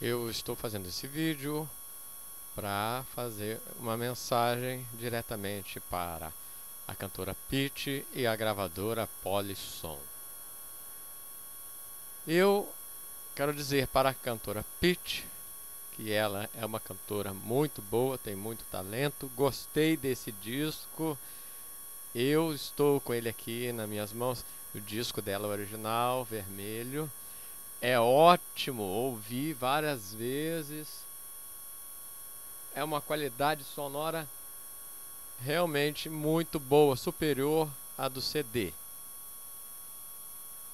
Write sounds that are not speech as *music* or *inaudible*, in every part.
Eu estou fazendo esse vídeo para fazer uma mensagem diretamente para a cantora Pete e a gravadora Polisson. Eu quero dizer para a cantora Pete que ela é uma cantora muito boa, tem muito talento. Gostei desse disco. Eu estou com ele aqui nas minhas mãos. O disco dela original, vermelho. É ótimo, ouvi várias vezes. É uma qualidade sonora realmente muito boa, superior à do CD.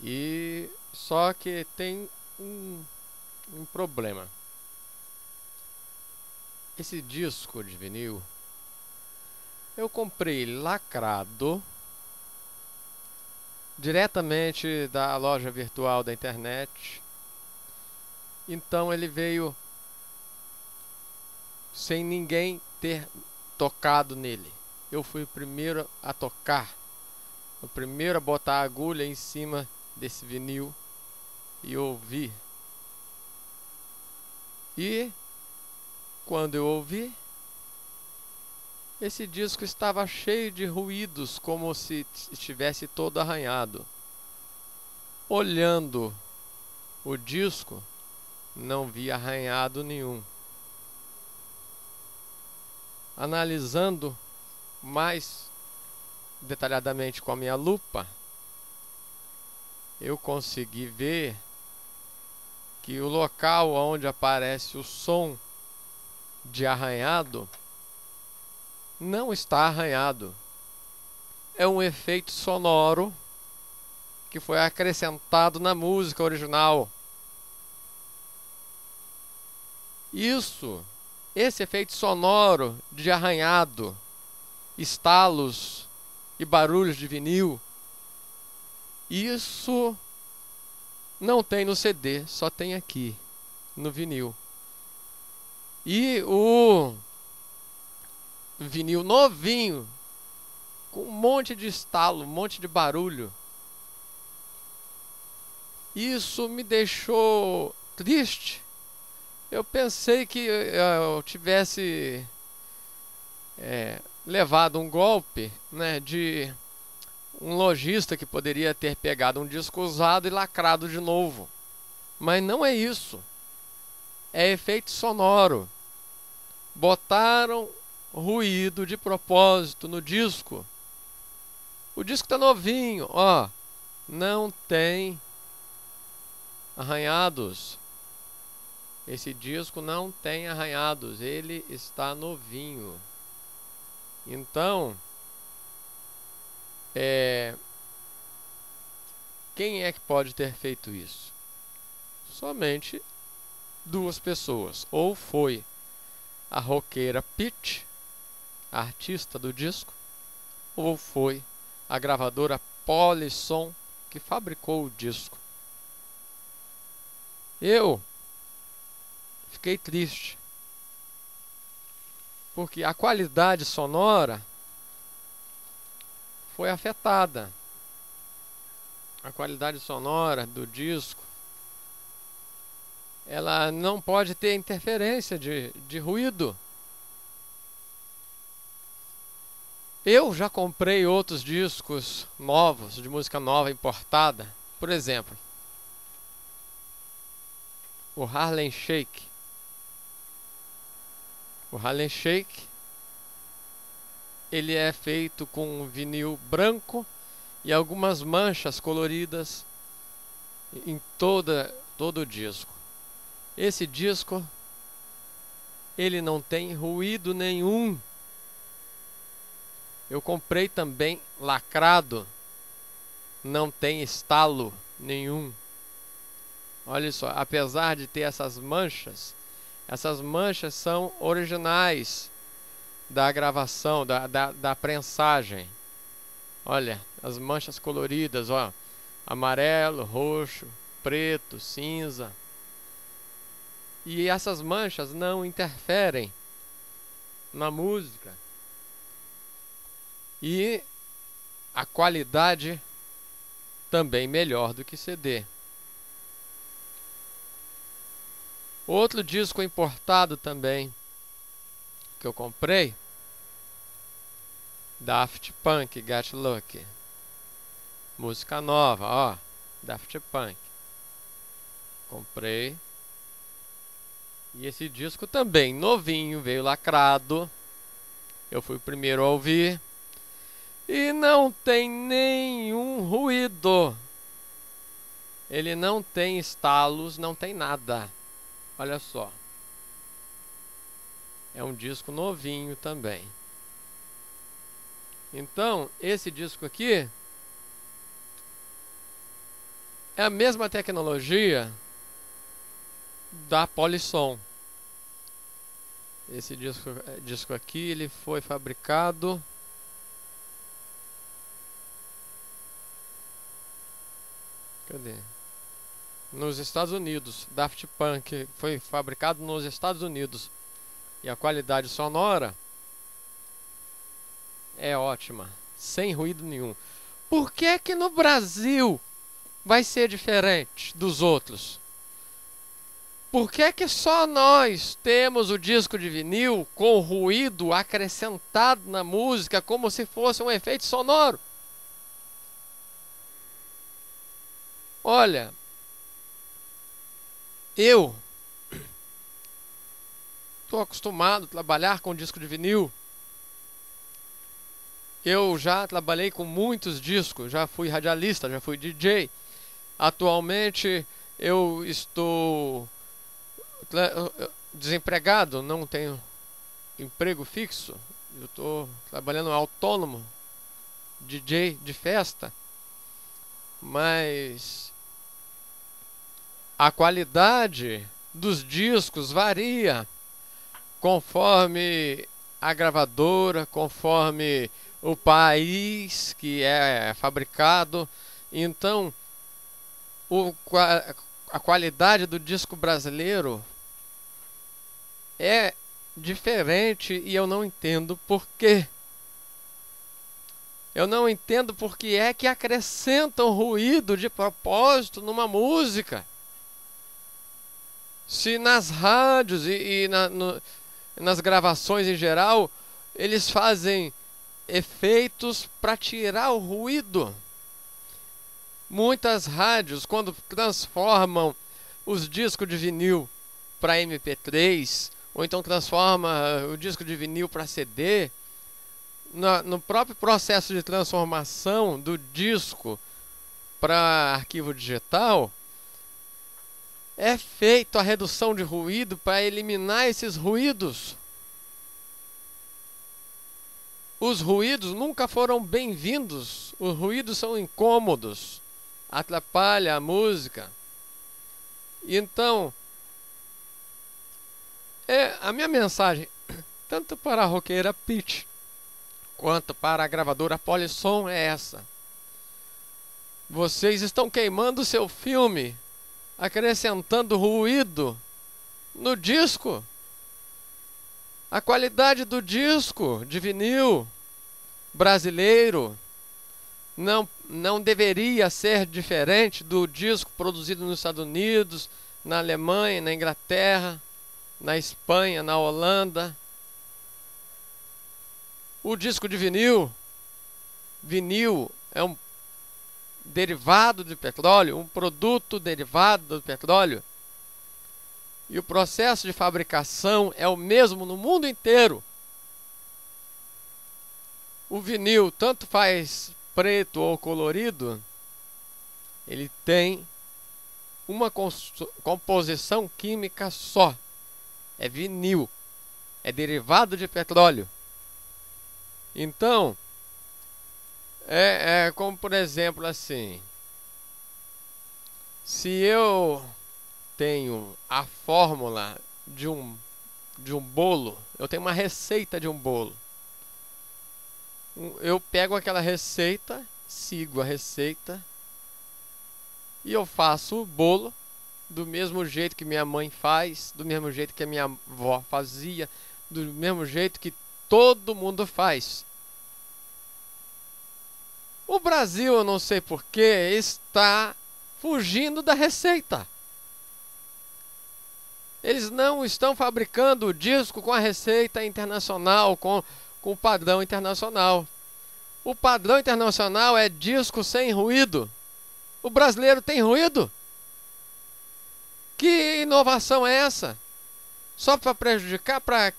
E só que tem um, um problema. Esse disco de vinil eu comprei lacrado diretamente da loja virtual da internet. Então ele veio sem ninguém ter tocado nele. Eu fui o primeiro a tocar, o primeiro a botar a agulha em cima desse vinil e ouvir. E quando eu ouvi, esse disco estava cheio de ruídos, como se estivesse todo arranhado. Olhando o disco, não vi arranhado nenhum. Analisando mais detalhadamente com a minha lupa, eu consegui ver que o local onde aparece o som de arranhado não está arranhado. É um efeito sonoro que foi acrescentado na música original. Isso, esse efeito sonoro de arranhado, estalos e barulhos de vinil, isso não tem no CD, só tem aqui no vinil. E o vinil novinho, com um monte de estalo, um monte de barulho. Isso me deixou triste. Eu pensei que eh, eu tivesse é, levado um golpe né, de um lojista que poderia ter pegado um disco usado e lacrado de novo. Mas não é isso. É efeito sonoro. Botaram ruído de propósito no disco. O disco está novinho, ó. Não tem arranhados. Esse disco não tem arranhados, ele está novinho. Então, é, quem é que pode ter feito isso? Somente duas pessoas. Ou foi a roqueira Pete artista do disco, ou foi a gravadora Polisson que fabricou o disco. Eu fiquei triste, porque a qualidade sonora foi afetada. A qualidade sonora do disco ela não pode ter interferência de, de ruído. Eu já comprei outros discos novos, de música nova importada. Por exemplo, o Harlem Shake. O Harlem Shake ele é feito com vinil branco e algumas manchas coloridas em toda todo o disco. Esse disco ele não tem ruído nenhum eu comprei também lacrado. Não tem estalo nenhum. Olha só, apesar de ter essas manchas, essas manchas são originais da gravação, da, da, da prensagem. Olha, as manchas coloridas, ó. Amarelo, roxo, preto, cinza. E essas manchas não interferem na música e a qualidade também melhor do que CD. Outro disco importado também que eu comprei, Daft Punk, Get Lucky. Música nova, ó, Daft Punk. Comprei. E esse disco também, novinho, veio lacrado. Eu fui o primeiro a ouvir. E não tem nenhum ruído. Ele não tem estalos, não tem nada. Olha só. É um disco novinho também. Então, esse disco aqui é a mesma tecnologia da Polisson. Esse disco, eh, disco aqui ele foi fabricado Cadê? Nos Estados Unidos, Daft Punk foi fabricado nos Estados Unidos e a qualidade sonora é ótima, sem ruído nenhum. Por que que no Brasil vai ser diferente dos outros? Por que, que só nós temos o disco de vinil com ruído acrescentado na música como se fosse um efeito sonoro? Olha, eu estou acostumado a trabalhar com disco de vinil. Eu já trabalhei com muitos discos, já fui radialista, já fui DJ. Atualmente eu estou desempregado, não tenho emprego fixo. Eu estou trabalhando autônomo, DJ de festa. Mas a qualidade dos discos varia conforme a gravadora, conforme o país que é fabricado. Então, o, a qualidade do disco brasileiro é diferente e eu não entendo por quê. Eu não entendo por que é que acrescentam ruído de propósito numa música. Se nas rádios e, e na, no, nas gravações em geral, eles fazem efeitos para tirar o ruído. Muitas rádios, quando transformam os discos de vinil para MP3 ou então transforma o disco de vinil para CD, no próprio processo de transformação do disco para arquivo digital, é feito a redução de ruído para eliminar esses ruídos. Os ruídos nunca foram bem-vindos, os ruídos são incômodos, atrapalha a música. Então, é a minha mensagem, *coughs* tanto para a roqueira Pitch quanto para a gravadora Polisson é essa. Vocês estão queimando seu filme, acrescentando ruído no disco. A qualidade do disco de vinil brasileiro não, não deveria ser diferente do disco produzido nos Estados Unidos, na Alemanha, na Inglaterra na Espanha, na Holanda. O disco de vinil, vinil é um derivado de petróleo, um produto derivado do petróleo. E o processo de fabricação é o mesmo no mundo inteiro. O vinil, tanto faz preto ou colorido, ele tem uma composição química só é vinil, é derivado de petróleo. Então, é, é como por exemplo assim: se eu tenho a fórmula de um de um bolo, eu tenho uma receita de um bolo. Eu pego aquela receita, sigo a receita e eu faço o bolo do mesmo jeito que minha mãe faz, do mesmo jeito que a minha avó fazia, do mesmo jeito que todo mundo faz. O Brasil, eu não sei porquê, está fugindo da receita. Eles não estão fabricando o disco com a receita internacional, com, com o padrão internacional. O padrão internacional é disco sem ruído. O brasileiro tem ruído? Que inovação é essa? Só para prejudicar, para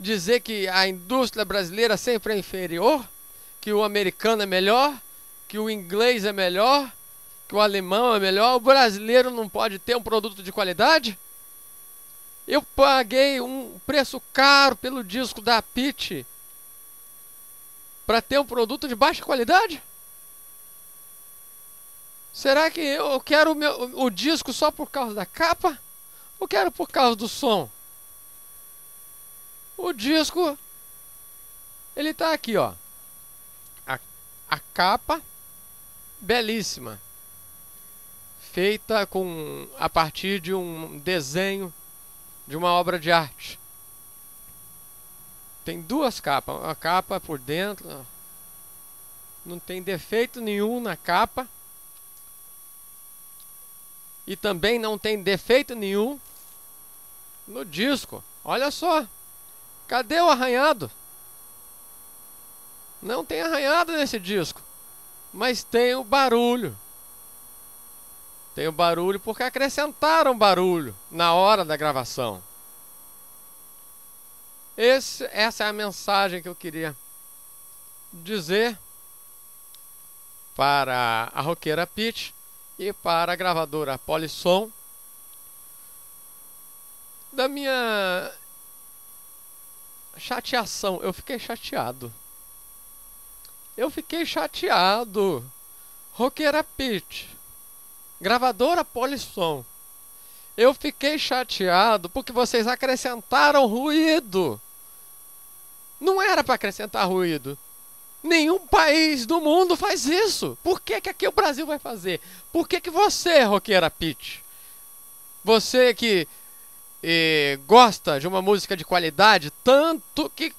dizer que a indústria brasileira sempre é inferior? Que o americano é melhor? Que o inglês é melhor? Que o alemão é melhor? O brasileiro não pode ter um produto de qualidade? Eu paguei um preço caro pelo disco da Pitch para ter um produto de baixa qualidade? Será que eu quero o, meu, o disco só por causa da capa? Ou quero por causa do som? O disco, ele está aqui, ó. A, a capa, belíssima. Feita com a partir de um desenho de uma obra de arte. Tem duas capas, uma capa por dentro, não tem defeito nenhum na capa. E também não tem defeito nenhum no disco. Olha só. Cadê o arranhado? Não tem arranhado nesse disco. Mas tem o barulho. Tem o barulho porque acrescentaram barulho na hora da gravação. Esse, essa é a mensagem que eu queria dizer para a roqueira Pitch e para a gravadora Polisson da minha chateação. Eu fiquei chateado. Eu fiquei chateado. Roqueira Pitch, gravadora Polisson. Eu fiquei chateado porque vocês acrescentaram ruído. Não era para acrescentar ruído. Nenhum país do mundo faz isso. Por que, que aqui o Brasil vai fazer? Por que, que você, roqueira Pitch, você que eh, gosta de uma música de qualidade, tanto que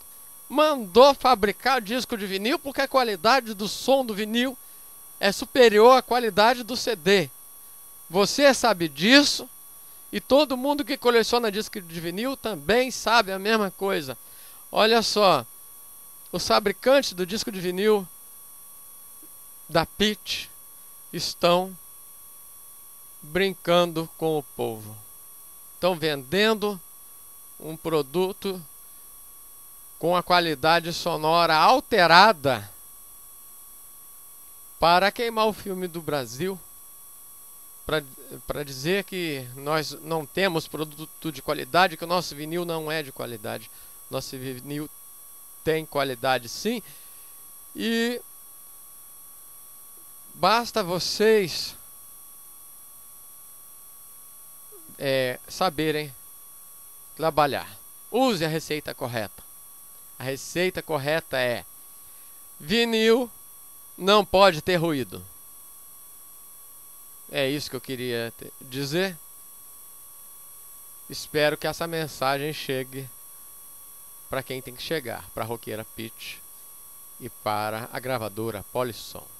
mandou fabricar disco de vinil, porque a qualidade do som do vinil é superior à qualidade do CD. Você sabe disso e todo mundo que coleciona disco de vinil também sabe a mesma coisa. Olha só, os fabricantes do disco de vinil da Pitch estão brincando com o povo. Estão vendendo um produto com a qualidade sonora alterada para queimar o filme do Brasil, para dizer que nós não temos produto de qualidade, que o nosso vinil não é de qualidade. Nosso vinil tem qualidade sim. E basta vocês é, saberem trabalhar. Use a receita correta. A receita correta é vinil não pode ter ruído. É isso que eu queria dizer. Espero que essa mensagem chegue para quem tem que chegar, para a roqueira Pitch e para a gravadora Polisson.